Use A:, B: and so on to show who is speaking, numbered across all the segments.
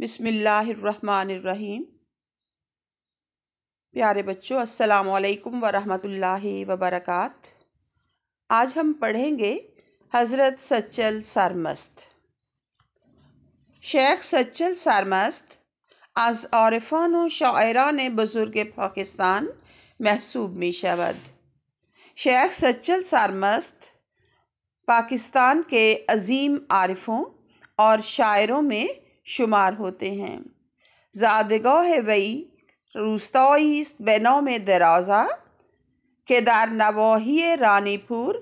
A: बिस्मिल्लाहिर्रहमानिर्रहीम। प्यारे बच्चों, अस्सलाम वालेकुम व रहमतुल्लाहि व बरकात आज हम पढ़ेंगे हज़रत सच्चल सरमस्त। शेख सच्चल सरमस्त आज आरफान व शायरान बुज़ुर्ग पाकिस्तान महसूब में शवद शेख सच्चल सरमस्त पाकिस्तान के अजीम आरिफों और शायरों में शुमार होते हैं ज़ादगाह वई रूस्ताई बेनौ में दराजा के दार नवाही रानीपुर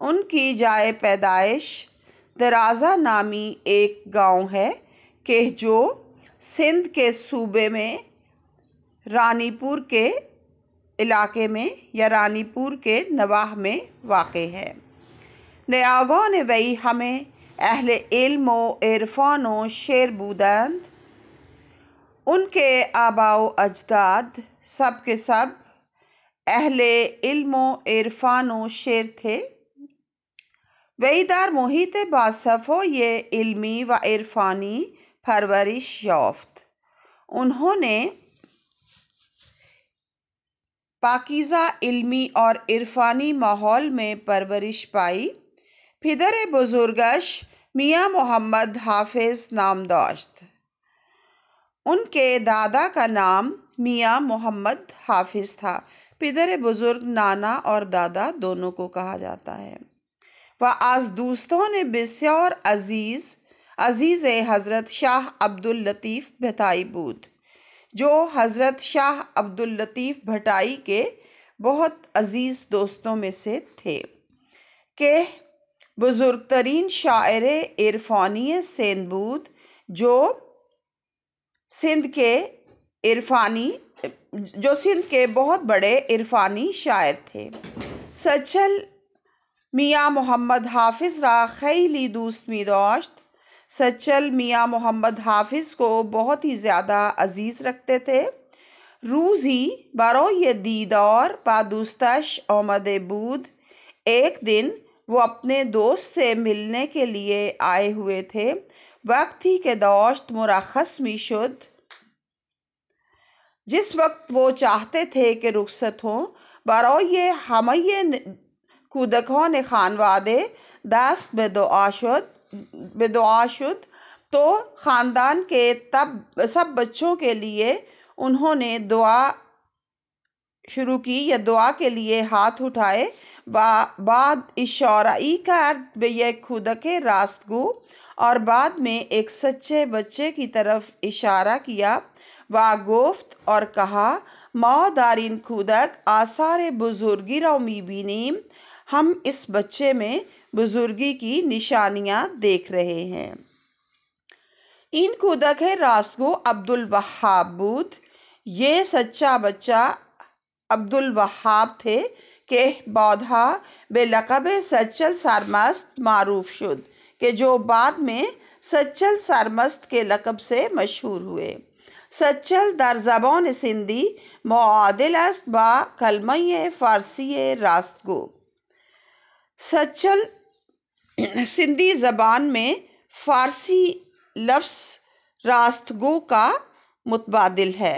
A: उनकी जाए पैदाइश दराजा नामी एक गांव है कि जो सिंध के सूबे में रानीपुर के इलाके में या रानीपुर के नवाह में वाक़ है वही हमें अहल इल्म इरफान शेर बूदंद उनके आबाओ अजदाद सब के सब अहल इल्म इरफान शेर थे। वहीदार मोहित बासफ़ो ये इल्मी व इरफानी परवरिश याफ्त। उन्होंने पाकिज़ा इल्मी और इरफानी माहौल में परवरिश पाई। फिदर बुजुर्गश मियाँ मोहम्मद हाफिज़ नाम दाश्त उनके दादा का नाम मियाँ मोहम्मद हाफिज़ था। पिदर बुज़ुर्ग नाना और दादा दोनों को कहा जाता है। व आज दोस्तों ने बिस्यार अज़ीज़ अज़ीज़ हज़रत शाह अब्दुल लतीफ़ भटाई बूद, जो हज़रत शाह अब्दुल लतीफ़ भटाई के बहुत अज़ीज़ दोस्तों में से थे। के बुज़ुर्ग तरीन शायर इरफानी सेंदबूद जो सिंध के इरफानी, जो सिंध के बहुत बड़े इरफानी शायर थे। सचल मियाँ मोहम्मद हाफिज़ रा दूस्त मी दोस्त सचल मियाँ मोहम्मद हाफिज़ को बहुत ही ज़्यादा अज़ीज़ रखते थे। रूज़ी बरो ये दीदार पादुस्तश आमद बूद एक दिन वो अपने दोस्त से मिलने के लिए आए हुए थे। वक्त ही के दोस्त मुरखस में शुद्ध। जिस वक्त वो चाहते थे कि रुखसत हो बरो ये हमये कूदकों ने खानवादे, दस्त बेदुआशुद बेदुआशुद तो ख़ानदान के तब, सब बच्चों के लिए उन्होंने दुआ शुरू की या दुआ के लिए हाथ उठाए बाद इशाराई कर ये खुद के रास्तगो, और बाद में एक सच्चे बच्चे की तरफ़ इशारा किया। व गोफ्त और कहा माँ दारिन खुदक, आसार बुजुर्गी रौमी बीनीम, हम इस बच्चे में बुजुर्गी की निशानियाँ देख रहे हैं। इन खुदक है रास्तगो अब्दुल वहाब बूद ये सच्चा बच्चा अब्दुल वहाब थे के बौधा बेलकब सचल सारमस्त मारूफ शुद के जो बाद में सचल सारमस्त के लकब से मशहूर हुए। सचल दर जबान सिंधी मुआदिल अस्त बा कलमय फ़ारसी रास्तगो सचल सिंधी ज़बान में फ़ारसी लफ्स रास्तगो का मुतबादल है।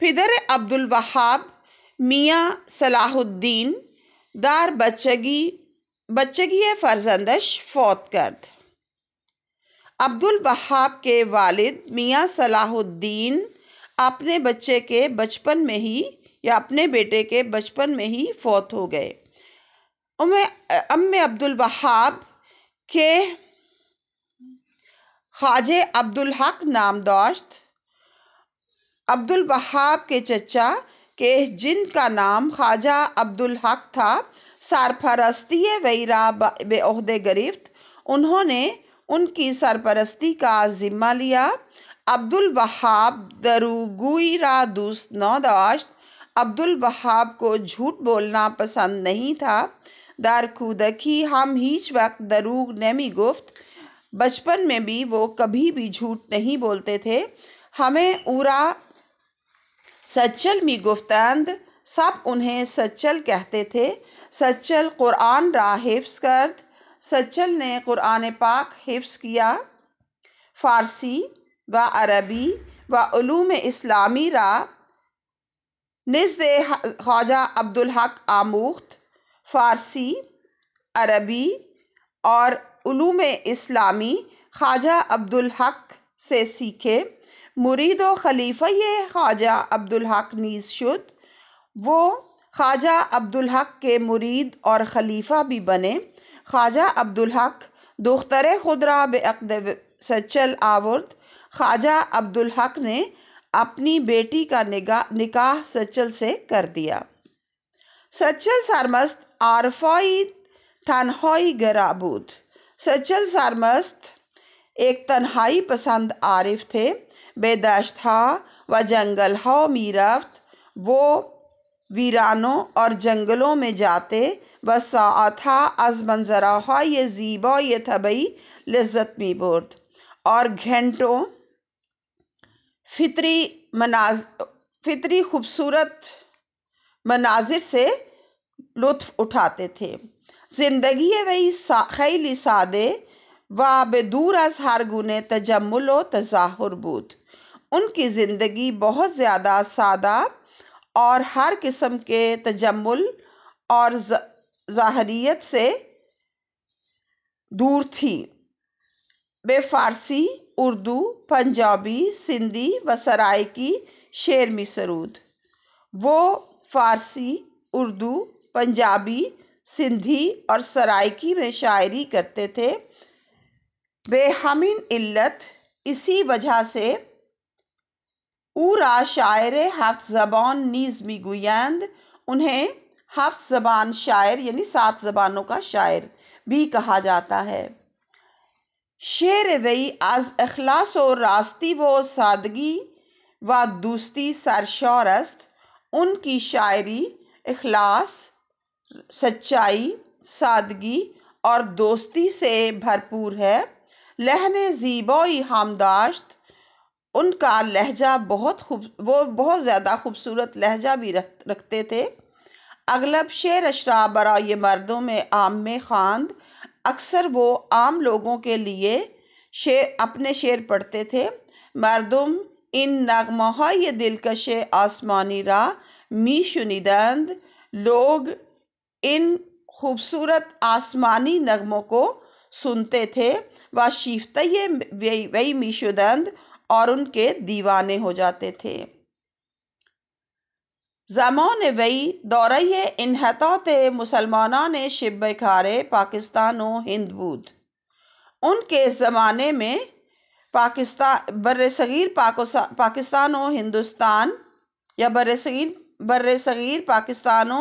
A: फिदर अब्दुल वहाब, मियाँ सलाहुद्दीन, दार बच्चगी बच्चगी फर्जंदश, फौत करद अब्दुल वहाब के वालिद मियाँ सलाहुद्दीन अपने बच्चे के बचपन में ही, या अपने बेटे के बचपन में ही फौत हो गए। अम्मे अब्दुल वहाब के ख्वाजे अब्दुल हक नाम दोस्त अब्दुल वहाब के चचा, के जिनका नाम ख्वाजा अब्दुल हक था, सरपरस्ती वैरा बेहदे गिरफ्त उन्होंने उनकी सरपरस्ती का ज़िम्मा लिया। अब्दुल वहाब दरुगुईरा दूस्त नौदाश्त अब्दुल वहाब को झूठ बोलना पसंद नहीं था। दार कूदकी हम हीच वक्त दरूग नमी गुफ्त, बचपन में भी वो कभी भी झूठ नहीं बोलते थे। हमें उरा सच्चल मी गुफ्तंद, सब उन्हें सच्चल कहते थे। सच्चल कुरान रा हिफ्स करद। सच्चल ने कुरान पाक हिफ्स किया। फ़ारसी व अरबी व उलूम इस्लामी रा। नज़द ख्वाजा अब्दुल हक आमुख्त। फ़ारसी, अरबी और उलूम इस्लामी ख्वाजा अब्दुल हक से सीखे। मुरीद व खलीफा ख्वाजा अब्दुल हक नीज शुद वो ख्वाजा अब्दुल हक के मुरीद और खलीफा भी बने। ख्वाजा अब्दुल हक दुख्तर खुदरा बेअद सचल आवर्द ख्वाजा अब्दुल हक ने अपनी बेटी का निगाह निकाह सचल से कर दिया। सचल सरमस्त आरफाई तनहाई गराबूद। सचल सरमस्त एक तन्हाई पसंद आरिफ थे। बेदाश्त व जंगल हा मीरफ्त। वो वीरानों और जंगलों में जाते। व था अज मंजरा ये जीबा ये थबई लज्जत में बुर्द। और घंटों फितरी मनाज, फितरी खूबसूरत मनाजिर से लुत्फ उठाते थे। ज़िंदगी वही सा, खैली सादे व बेदूर अज हर गुने व तजाहुर बूद। उनकी ज़िंदगी बहुत ज़्यादा सादा और हर किस्म के तजम्मुल और ज़ाहरीत से दूर थी। बेफ़ारसी उर्दू, पंजाबी, सिंधी व सराइकी शेर में सरूद। वो फ़ारसी, उर्दू, पंजाबी, सिंधी और सराइकी में शायरी करते थे। बेहमिन इल्लत, इसी वजह से ऊरा शायर हफ्त ज़बान नीज़ मिगुयंद उन्हें हफ्त ज़बान शायर, यानी सात ज़बानों का शायर भी कहा जाता है। शेर वही आज अखलास और रास्ती व सादगी व दोस्ती सरशौरस्त, उनकी शायरी अखलास, सच्चाई, सादगी और दोस्ती से भरपूर है। लहन ज़ीबोई हमदाश्त, उनका लहजा बहुत खूब, वो बहुत ज़्यादा खूबसूरत लहजा भी रख, रखते थे। अगलब शेर अशरा बराए मर्दों में आम में खानद अक्सर वो आम लोगों के लिए शेर अपने शेर पढ़ते थे। मर्दुम इन नगमहा ये दिलकश आसमानी रा मी शुनिदंद लोग इन खूबसूरत आसमानी नगमों को सुनते थे। व शिफ्त वही मीशुदंद और उनके दीवाने हो जाते थे। जमान वही दौर इनहतात मुसलमान ने शिब खारे पाकिस्तान हिंद बूद। उनके ज़माने में पाकिस्तान बर सग़ीर पाकिस्तान व हिंदुस्तान या बर सग़ीर बर सग़ीर पाकिस्तान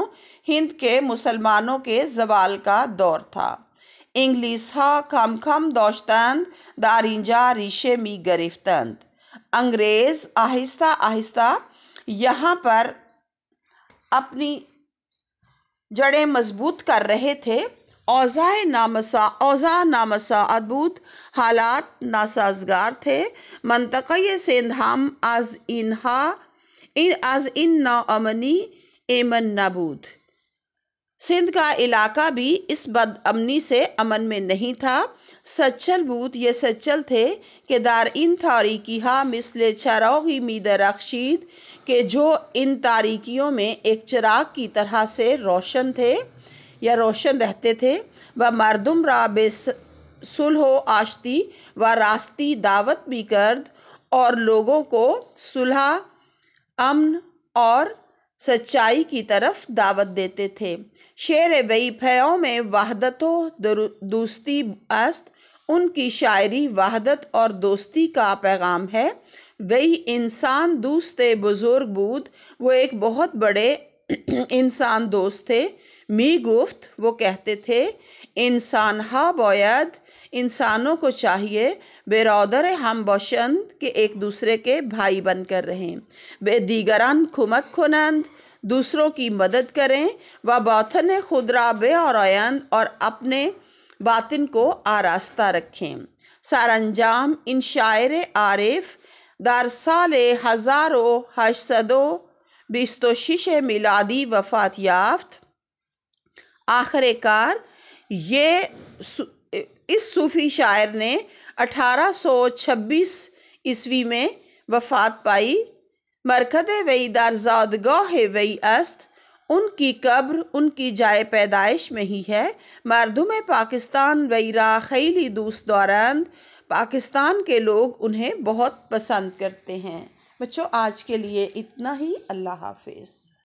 A: हिंद के मुसलमानों के जवाल का दौर था। हा खम खम दोश्तंद दारिंजा रिशे मी गरिफ्तंद अंग्रेज़ आहिस्ता आहिस्ता यहाँ पर अपनी जड़ें मज़बूत कर रहे थे औज़ाए नामसा औज़ा नामसा अद्भुत हालात नासाजगार थे मनतक़ सेंधाम आज इनहा इन आज इन नाअमनी एमन नबूद सिंध का इलाका भी इस बदअमनी से अमन में नहीं था। सच्चल बूत ये सच्चल थे कि दार इन तारीकिहा मिसल चरौगी मीद रखशीद के जो इन तारीकियों में एक चिराग की तरह से रोशन थे या रोशन रहते थे व मरदुम रा सुलह आश्ती व रास्ती दावत भी करद और लोगों को सुलह, अमन और सच्चाई की तरफ़ दावत देते थे। शेर बई फयों में वहदत दोस्ती अस्त, उनकी शायरी वहदत और दोस्ती का पैगाम है। वही इंसान दूसरे बुज़ुर्ग बूद वो एक बहुत बड़े इंसान दोस्त थे। मी गुफ्त वो कहते थे, इंसान हा बोयद, इंसानों को चाहिए, बेरौदर हम बशंद के एक दूसरे के भाई बनकर रहें। बेदीगरान खुमक खुनंद, दूसरों की मदद करें, व बौथन खुदरा बे और और अपने बातिन को आरास्ता रखें। सारंजाम, इन शायर आरिफ दार साल हज़ारों हसदों बिस्तोशिश मिलादी वफ़ात याफ्त। आखिरकार, ये इस सूफ़ी शायर ने 1826 ईस्वी में वफ़ात पाई। मरकद वई दारजादगाह वई अस्त, उनकी कब्र, उनकी जाए पैदाइश में ही है। मरदुम पाकिस्तान वईरा खैली दूस दौरान, पाकिस्तान के लोग उन्हें बहुत पसंद करते हैं। बच्चों आज के लिए इतना ही। अल्लाह हाफिज़।